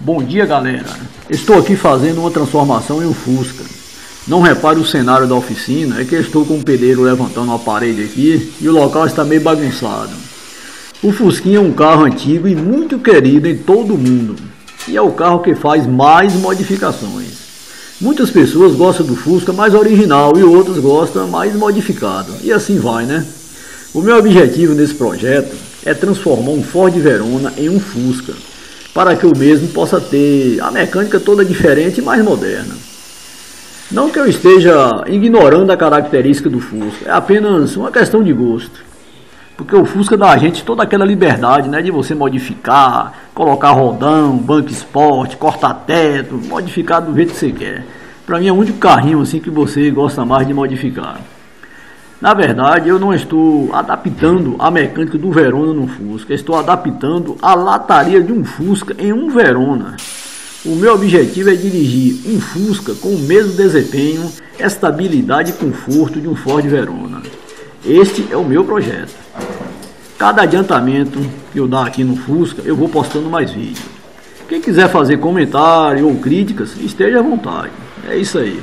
Bom dia galera, estou aqui fazendo uma transformação em um Fusca. Não repare o cenário da oficina, é que estou com o pedreiro levantando a parede aqui e o local está meio bagunçado. O Fusquinha é um carro antigo e muito querido em todo o mundo e é o carro que faz mais modificações. Muitas pessoas gostam do Fusca mais original e outras gostam mais modificado e assim vai, né? O meu objetivo nesse projeto é transformar um Ford Verona em um Fusca, para que o mesmo possa ter a mecânica toda diferente e mais moderna. Não que eu esteja ignorando a característica do Fusca, é apenas uma questão de gosto. Porque o Fusca dá a gente toda aquela liberdade né, de você modificar, colocar rodão, banco esporte, cortar teto, modificar do jeito que você quer. Para mim é o único carrinho assim que você gosta mais de modificar. Na verdade, eu não estou adaptando a mecânica do Verona no Fusca, estou adaptando a lataria de um Fusca em um Verona. O meu objetivo é dirigir um Fusca com o mesmo desempenho, estabilidade e conforto de um Ford Verona. Este é o meu projeto. Cada adiantamento que eu dar aqui no Fusca, eu vou postando mais vídeos. Quem quiser fazer comentário ou críticas, esteja à vontade. É isso aí.